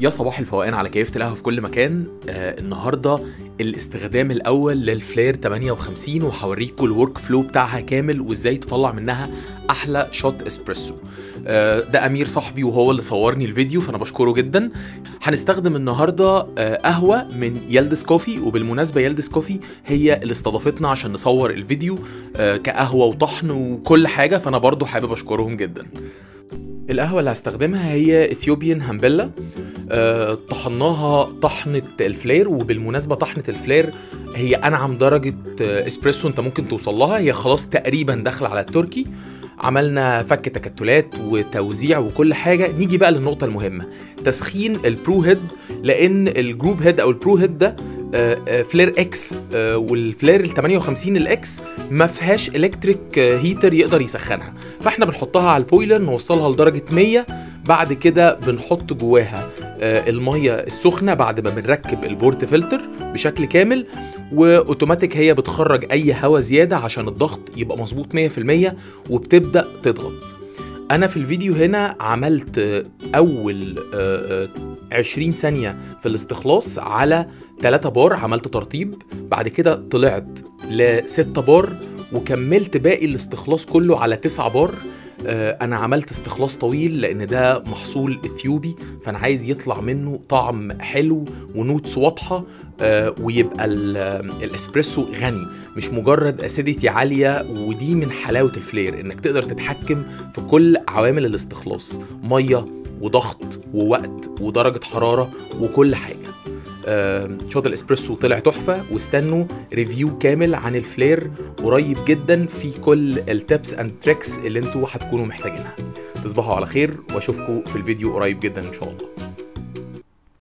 يا صباح الفوقان على كيفة القهوة في كل مكان. آه النهاردة الاستخدام الأول لل Flair 58 وهوريكم ال work flow بتاعها كامل وإزاي تطلع منها أحلى shot إسبريسو. آه ده أمير صاحبي وهو اللي صورني الفيديو فأنا بشكره جدا. هنستخدم النهاردة آه قهوة من يلدس كوفي وبالمناسبة يلدس كوفي هي اللي استضافتنا عشان نصور الفيديو آه كقهوة وطحن وكل حاجة فأنا برضو حابب أشكرهم جدا. القهوة اللي هستخدمها هي Ethiopian Hambela طحناها طحنة ال Flair وبالمناسبة طحنة ال Flair هي أنعم درجة آه، إسبريسو أنت ممكن توصل لها. هي خلاص تقريبا داخلة على التركي. عملنا فك تكتلات وتوزيع وكل حاجة. نيجي بقى للنقطة المهمة تسخين ال brew head لأن ال group head أو ال brew head ده آه، آه، Flair X آه، وال Flair ال 58 ال X ما فيهاش electric heater يقدر يسخنها. فإحنا بنحطها على ال boiler نوصلها لدرجة 100 بعد كده بنحط جواها آه، المية السخنة بعد ما بنركب ال portafilter بشكل كامل وأوتوماتيك هي بتخرج أي هواء زيادة عشان الضغط يبقى مظبوط 100% وبتبدأ تضغط. أنا في الفيديو هنا عملت آه، أول آه، آه، 20 ثانية في الاستخلاص على 3 بار عملت ترطيب. بعد كده طلعت ل 6 بار وكملت باقي الاستخلاص كله على 9 بار. آه، أنا عملت استخلاص طويل لأن ده محصول إثيوبي فأنا عايز يطلع منه طعم حلو و notes واضحة آه، ويبقى ال- آه، الإسبريسو غني مش مجرد acidity عالية ودي من حلاوة ال Flair إنك تقدر تتحكم في كل عوامل الإستخلاص مية وضغط ووقت ودرجة حرارة وكل حاجة. آه، shot الإسبريسو طلع تحفة واستنوا review كامل عن ال Flair قريب جدا في كل ال tips and tricks اللي أنتوا هتكونوا محتاجينها. تصبحوا على خير واشوفكم في الفيديو قريب جدا إن شاء الله.